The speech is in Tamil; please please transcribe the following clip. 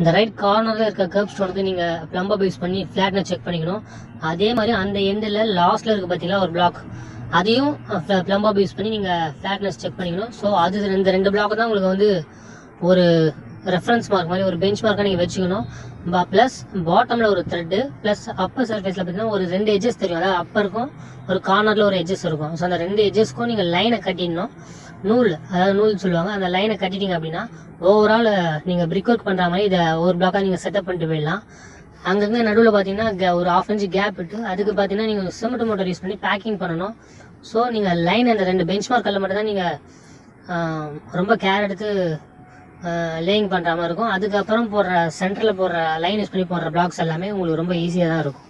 இந்த ரைட் கார்னரில் இருக்க கர்ப் ஸ்டோனுக்கு நீங்கள் ப்ளம்பர் பேஸ் பண்ணி ஃப்ளாட்னஸ் செக் பண்ணிக்கணும். அதே மாதிரி அந்த எண்டில் லாஸ்ட்டில் இருக்குது பார்த்தீங்களா ஒரு பிளாக் அதையும் ப்ளம்பர் பேஸ் பண்ணி நீங்கள் ஃப்ளாட்னஸ் செக் பண்ணிக்கணும். ஸோ அது இந்த ரெண்டு பிளாக் தான் உங்களுக்கு வந்து ஒரு ரெஃபரன்ஸ் மார்க் மாதிரி ஒரு பெஞ்ச் மார்க்காக நீங்கள் வச்சுக்கணும். ப்ளஸ் பாட்டமில் ஒரு த்ரெட்டு ப்ளஸ் அப்பர் சர்ஃபேஸில் பார்த்தீங்கன்னா ஒரு ரெண்டு எஜ்ஜஸ் தெரியும். அதாவது அப்பருக்கும் ஒரு கார்னரில் ஒரு எஜ்ஜஸ் இருக்கும். ஸோ அந்த ரெண்டு எட்ஜஸ்க்கும் நீங்கள் லைனை கட்டிடணும். நூல் அதாவது நூல் சொல்லுவாங்க. அந்த லைனை கட்டிட்டீங்க அப்படின்னா ஓவரால் நீங்கள் பிரிக் ஒர்க் பண்ணுற மாதிரி இதை ஒரு பிளாக்காக நீங்கள் செட்டப் பண்ணிட்டு போயிடலாம். அங்கங்கே நடுவில் பார்த்தீங்கன்னா ஒரு ஆஃப் இன்ச்சு கேப் விட்டு அதுக்கு பார்த்தீங்கன்னா நீங்கள் சிமெண்ட் மோட்டர் யூஸ் பண்ணி பேக்கிங் பண்ணணும். ஸோ நீங்கள் லைன் அந்த ரெண்டு பெஞ்ச் மார்க்கில் மட்டும் தான் நீங்கள் ரொம்ப கேர் எடுத்து லேயிங் பண்ணுற மாதிரி இருக்கும். அதுக்கப்புறம் போடுற சென்டரில் போடுற லைன் யூஸ் பண்ணி போடுற பிளாக்ஸ் எல்லாமே உங்களுக்கு ரொம்ப ஈஸியாக தான் இருக்கும்.